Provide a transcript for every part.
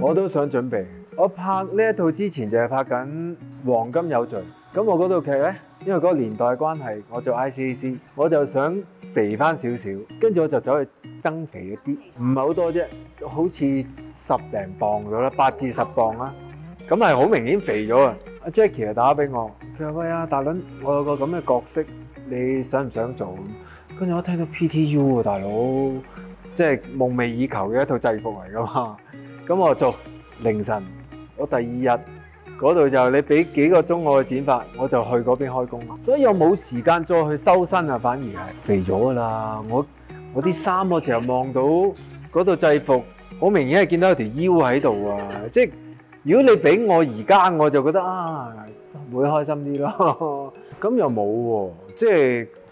我都想準備。我拍呢一套之前就係拍緊《黃金有罪》，咁我嗰套劇呢，因為嗰個年代關係，我做 ICAC，我就想肥翻少少，跟住我就走去增肥一啲，唔係好多啫，好似十零磅咗啦，八至十磅啦，咁係好明顯肥咗啊！阿 Jackie 就打俾我，佢話：喂啊，大倫，我有個咁嘅角色，你想唔想做？跟住我聽到 PTU 啊，大佬，即係夢寐以求嘅一套制服嚟噶嘛，咁我做凌晨。我第二日嗰度就你俾幾個鐘我去剪髮，我就去嗰邊開工。所以我冇時間再去收身啊，反而係肥咗噶啦。我我啲衫我成日望到嗰套制服，好明顯係見到有條腰喺度啊！即係如果你俾我而家，我就覺得啊，會開心啲咯。咁又冇喎，即係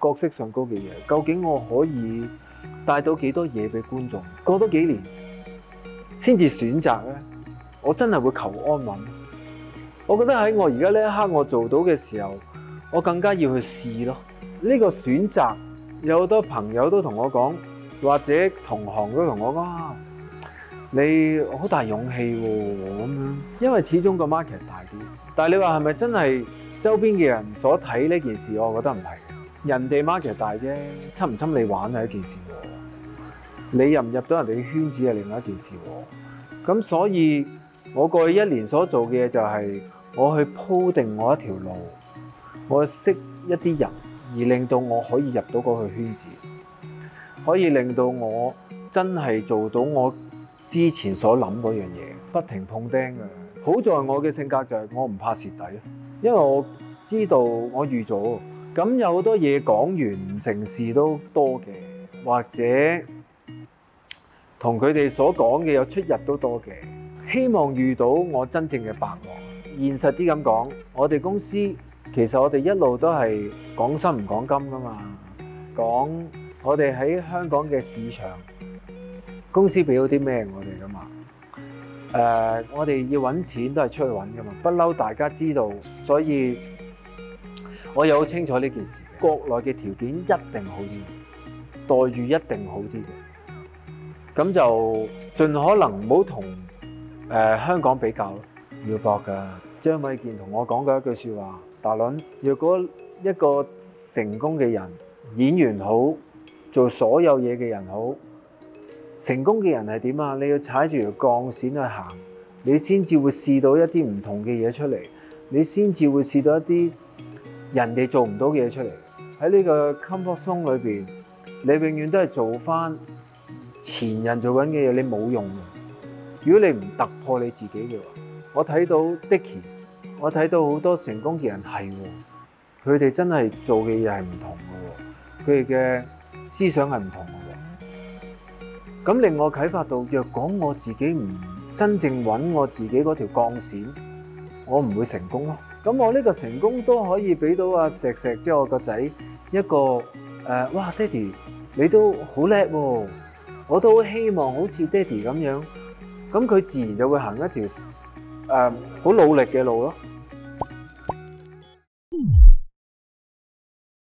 角色上高嘅嘢？究竟我可以帶到幾多嘢俾觀眾？過多幾年先至選擇咧，我真係會求安穩。我覺得喺我而家呢一刻我做到嘅時候，我更加要去試咯。呢個選擇有好多朋友都同我講，或者同行都同我講，你好大勇氣喎咁樣。因為始終個 market 大啲，但係你話係咪真係周邊嘅人所睇呢件事？我覺得唔係。人哋 market 大啫，侵唔侵你玩係一件事喎。你入唔入到人哋嘅圈子係另外一件事喎。咁所以我過去一年所做嘅嘢就係。我去鋪定我一條路，我識一啲人，而令到我可以入到嗰個圈子，可以令到我真係做到我之前所諗嗰樣嘢，不停碰釘嘅。好在我嘅性格就係我唔怕蝕底，因為我知道我預咗，咁有好多嘢講完唔成事都多嘅，或者同佢哋所講嘅有出入都多嘅。希望遇到我真正嘅伯樂。現實啲咁講，我哋公司其實我哋一路都係講心唔講金噶嘛，講我哋喺香港嘅市場，公司俾咗啲咩我哋噶嘛？誒、我哋要揾錢都係出去揾噶嘛，不嬲大家知道，所以我又好清楚呢件事。國內嘅條件一定好啲，待遇一定好啲嘅，咁就盡可能唔好同誒香港比較咯，要搏噶。張偉健同我講過一句説話：大倫，若果一個成功嘅人，演員好，做所有嘢嘅人好，成功嘅人係點啊？你要踩住條鋼線去行，你先至會試到一啲唔同嘅嘢出嚟，你先至會試到一啲人哋做唔到嘅嘢出嚟。喺呢個 comfort zone 裏邊，你永遠都係做翻前人做緊嘅嘢，你冇用嘅。如果你唔突破你自己嘅話，我睇到 Dicky，我睇到好多成功嘅人係喎，佢哋真係做嘅嘢係唔同嘅喎，佢哋嘅思想係唔同嘅喎。咁令我啟發到，若果我自己唔真正揾我自己嗰條鋼線，我唔會成功咯。咁我呢個成功都可以俾到阿石石，即係我個仔一個誒，哇，爹哋你都好叻喎，我都好希望好似爹哋咁樣，咁佢自然就會行一條。誒好、努力嘅路咯〜